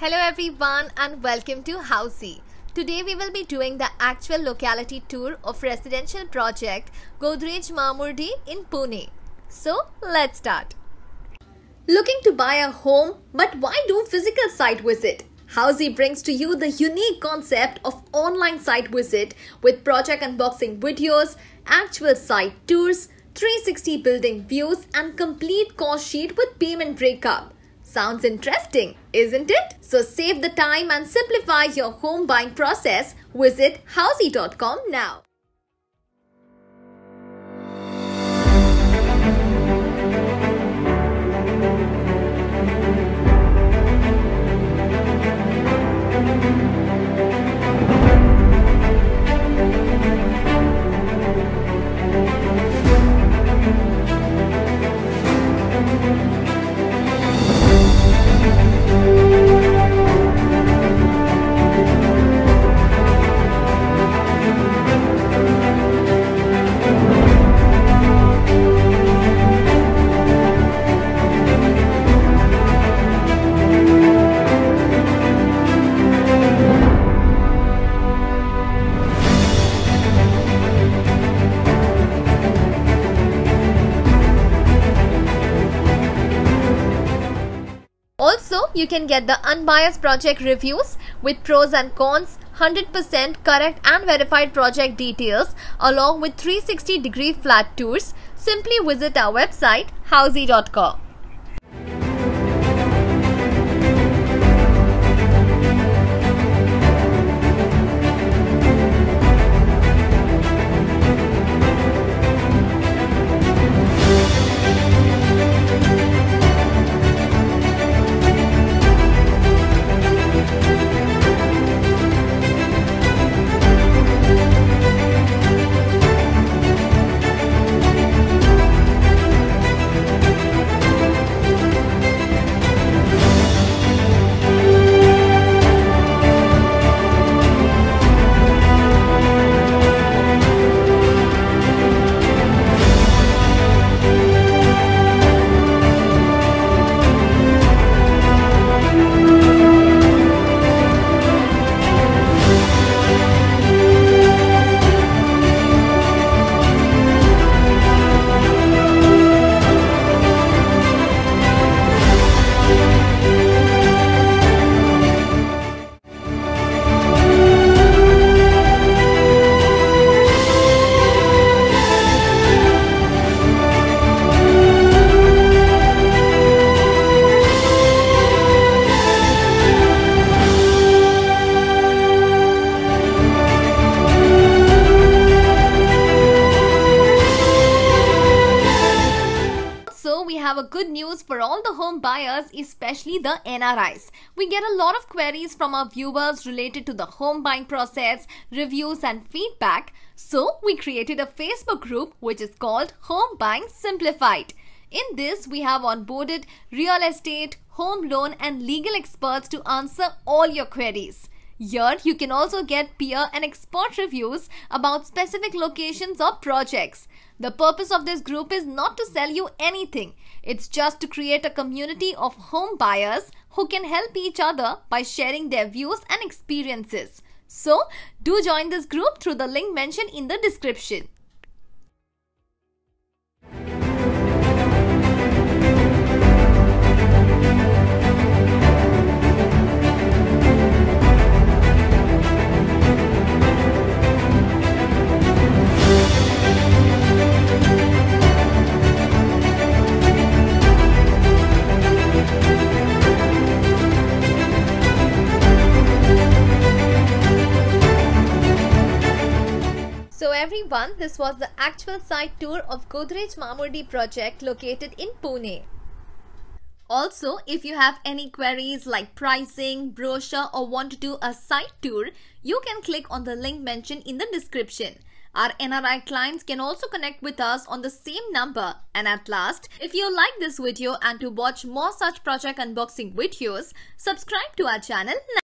Hello everyone and welcome to Housiey. Today we will be doing the actual locality tour of residential project Godrej Mamurdi in Pune. So let's start. Looking to buy a home but why do physical site visit? Housiey brings to you the unique concept of online site visit with project unboxing videos, actual site tours, 360 building views and complete cost sheet with payment breakup. Sounds interesting, isn't it? So save the time and simplify your home buying process. Visit housiey.com now. You can get the unbiased project reviews with pros and cons, 100% correct and verified project details along with 360 degree flat tours. Simply visit our website housiey.com. have a good news for all the home buyers, especially the NRIs. We get a lot of queries from our viewers related to the home buying process, reviews and feedback. So we created a Facebook group which is called Home Buying Simplified. In this, we have onboarded real estate, home loan and legal experts to answer all your queries. Here, you can also get peer and expert reviews about specific locations or projects. The purpose of this group is not to sell you anything. It's just to create a community of home buyers who can help each other by sharing their views and experiences. So, do join this group through the link mentioned in the description. So everyone, this was the actual site tour of Godrej Mamurdi project located in Pune. Also, if you have any queries like pricing, brochure or want to do a site tour, you can click on the link mentioned in the description. Our NRI clients can also connect with us on the same number. And at last, if you like this video and to watch more such project unboxing videos, subscribe to our channel